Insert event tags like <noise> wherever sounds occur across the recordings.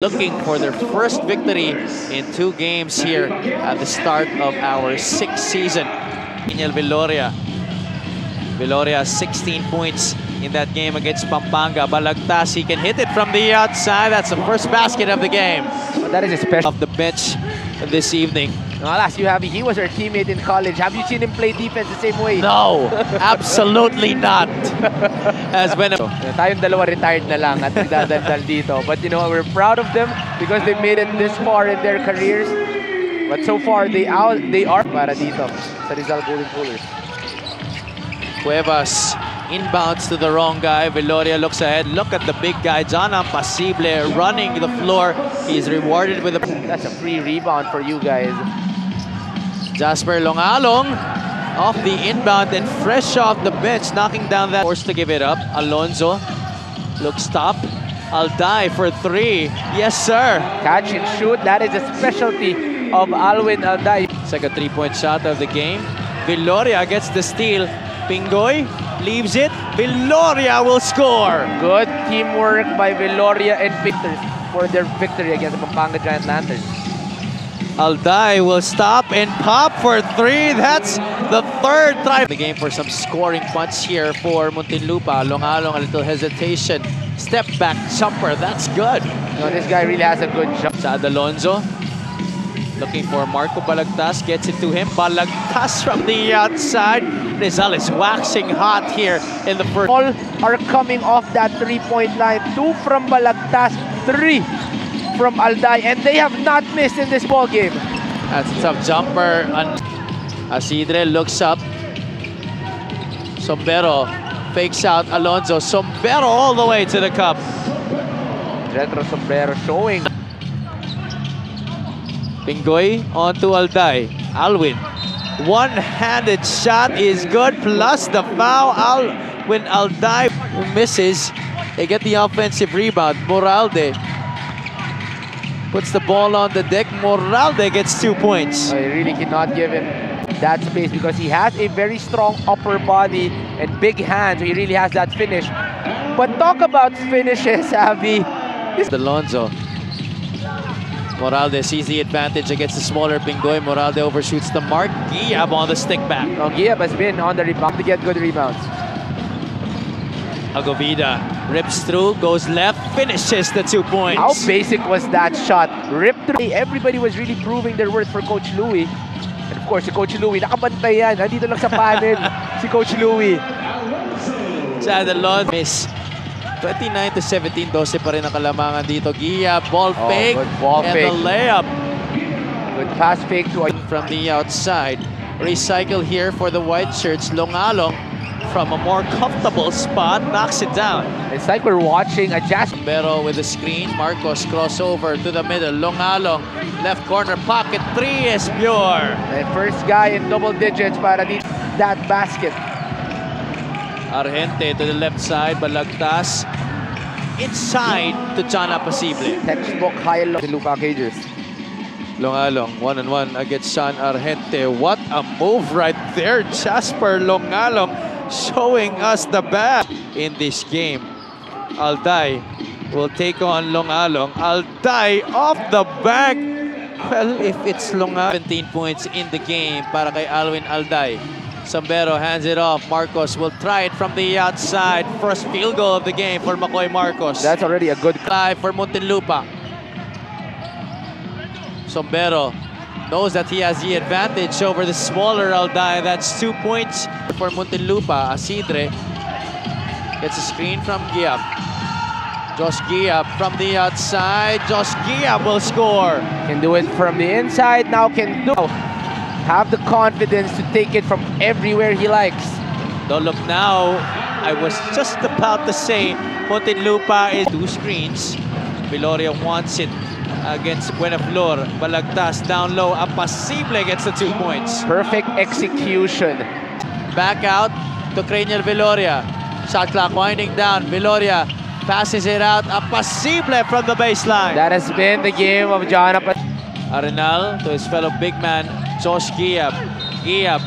looking for their first victory in two games here at the start of our sixth season. Daniel Viloria. Viloria 16 points in that game against Pampanga. Balagtas, he can hit it from the outside. That's the first basket of the game. That is a special. Off the bench this evening. I'll ask you, Javi, he was our teammate in college. Have you seen him play defense the same way? No, absolutely not. As when So, tayong dalawa retired na lang at nagdadaldal dito. But you know, we're proud of them because they made it this far in their careers. But so far, they out, they are para dito sa Rizal Golden Coolers. Cuevas inbounds to the wrong guy. Viloria looks ahead. Look at the big guy, John Apacible, running the floor. He's rewarded with a That's a free rebound for you guys. Jasper Longalong off the inbound and fresh off the bench, knocking down that. Forced to give it up. Alonzo looks top. Alday for three. Yes, sir. Catch and shoot, that is a specialty of Alwin Alday. Second three-point shot of the game. Viloria gets the steal. Pingoy leaves it. Viloria will score. Good teamwork by Viloria and Victor for their victory against the Pampanga Giant Lanterns. Alday will stop and pop for three. That's the third try. The game for some scoring punch here for Muntinlupa. Longalong, ah, a little hesitation. Step back jumper. That's good. You know, this guy really has a good shot. Chad Alonzo. Looking for Marco Balagtas. Gets it to him. Balagtas from the outside. Rizal is waxing hot here in the first. All are coming off that three-point line. Two from Balagtas, three from Alday, and they have not missed in this ball game. That's a tough jumper. And Asidre looks up. Sombero fakes out Alonso. Sombero all the way to the cup. Retro Sombrero showing. Pingoy onto Alday. Alwin. One-handed shot is good, plus the foul. Alwin Alday misses. They get the offensive rebound. Moralde puts the ball on the deck. Moralde gets two points. I really cannot give him that space because he has a very strong upper body and big hands. So he really has that finish. But talk about finishes, <laughs> Avi. Alonzo. Moralde sees the advantage against the smaller Pingoy. Moralde overshoots the mark. Giab on the stick back. Oh, Giab has been on the rebound to get good rebounds. Agovida rips through, goes left, finishes the two points. How basic was that shot? Ripped through. Everybody was really proving their worth for Coach Louie. And of course, si Coach Louie, nakabantay yan. Nandito lang sa panel <laughs> si Coach Louie. Chad Alonzo miss. 29 to 17, 12 pa rin ang kalamangan dito. Gia, ball Oh, fake, ball and fake. the layup Good pass fake to from the outside. Recycle here for the white shirts. Longalong from a more comfortable spot, knocks it down. It's like we're watching a jazz. Pero with the screen, Marcos crossover to the middle. Longalong, left corner pocket, three is pure. The first guy in double digits para that basket. Argente to the left side, Balagtas. Inside to John Apacible. Textbook high low. Lupa Cages. Longalong, one on one against Sean Argente. What a move right there. Jasper Longalong showing us the best in this game. Alday will take on Longalong. Alday off the back. Well, if it's Longalong, 17 points in the game para kay Alwin Alday. Sombero hands it off. Marcos will try it from the outside. First field goal of the game for Makoy Marcos. That's already a good. Five for Muntinlupa. Sombero knows that he has the advantage over the smaller Alday. That's two points for Muntinlupa. Asidre gets a screen from Giab. Josh Giab from the outside. Josh Giab will score. Can do it from the inside. Now can do. Have the confidence to take it from everywhere he likes. Don't look now. I was just about to say Muntinlupa is two screens. Viloria wants it against Buenaflor. Balagtas down low. Apacible gets the two points. Perfect execution. Back out to Craniel Viloria. Shot clock winding down. Viloria passes it out. Apacible from the baseline. That has been the game of John Apa- Arenal to his fellow big man, Josh Giab. Giab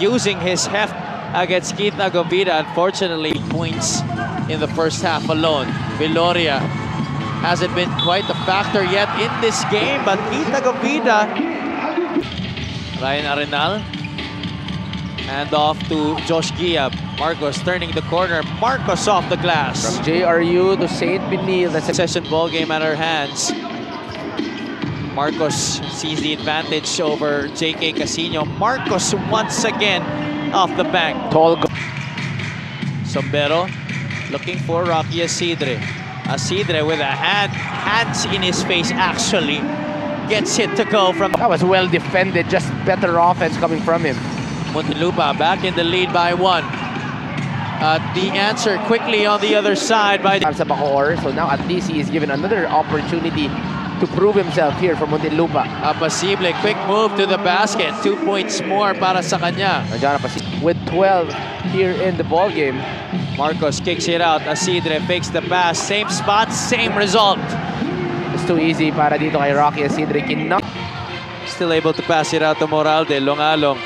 using his heft against Keith Agovida. Unfortunately, points in the first half alone. Viloria hasn't been quite a factor yet in this game, but Keith Agovida, Ryan Arenal, and off to Josh Giab. Marcos turning the corner. Marcos off the glass. From JRU to St. Benilde. That's a Session ball game at our hands. Marcos sees the advantage over JK Casino. Marcos once again off the bank. tall. Sombero looking for Rocky Asidre. Asidre with a hand, hands in his face actually. Gets it to go from That was well defended. Just better offense coming from him. Muntinlupa back in the lead by one. Uh, the answer quickly on the other side by sa Bacoor. So now at least he is given another opportunity to prove himself here from Muntinlupa. Apacible. Quick move to the basket. Two points more para sa kanya. Nandiyan na pa si with 12 here in the ball game. Marcos kicks it out. Asidre fakes the pass. Same spot, same result. It's too easy para dito kay Rocky Asidre. Cannot Still able to pass it out to Moralde. Longalong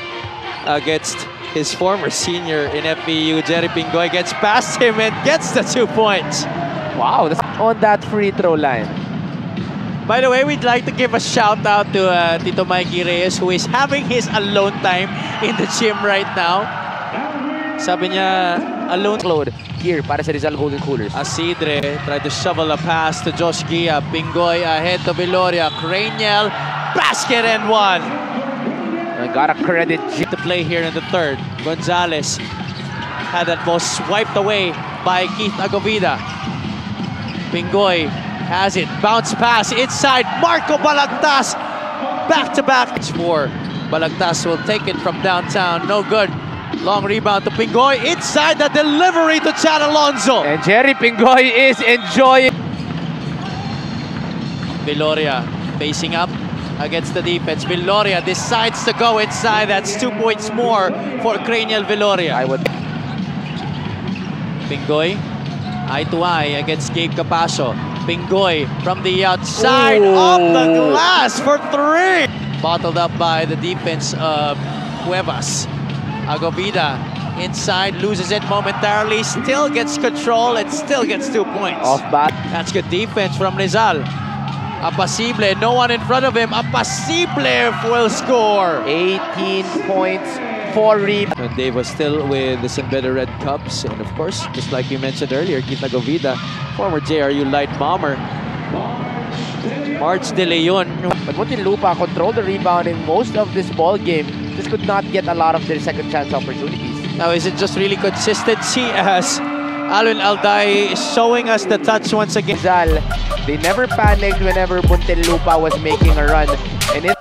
against his former senior in FEU. Jerry Pingoy gets past him and gets the two points. Wow, that's on that free throw line. By the way, we'd like to give a shout out to uh, Tito Mikey Reyes who is having his alone time in the gym right now. Sabi niya, alone Load here para sa Rizal Golden Coolers. Asidre tried to shovel a pass to Josh Giab. Pingoy ahead to Viloria. Craniel, basket and one. I gotta credit G- To play here in the third. Gonzalez had that ball swiped away by Keith Agovida. Pingoy has it. Bounce pass inside. Marco Balagtas. Back to back. It's four. Balagtas will take it from downtown. No good. Long rebound to Pingoy. Inside the delivery to Chad Alonso. And Jerry Pingoy is enjoying. Viloria facing up against the defense. Viloria decides to go inside. That's two points more for Craniel Viloria. I would Pingoy, eye to eye against Gabe Capacio. Pingoy from the outside Ooh. off the glass for three. Bottled up by the defense of Cuevas. Agovida inside, loses it momentarily, still gets control and still gets two points. off bat. That's good defense from Rizal. Apacible, no one in front of him. Apacible will score. 18 points, 4 rebounds. And Dave was still with the San Pedro Red Cubs. And of course, just like we mentioned earlier, Keith Agovida, former JRU light bomber. March De Leon. But Muntinlupa controlled the rebound in most of this ball game. Just could not get a lot of their second chance opportunities. Now, is it just really consistency as Alwin Alday is showing us the touch once again? They never panicked whenever Muntinlupa was making a run. And it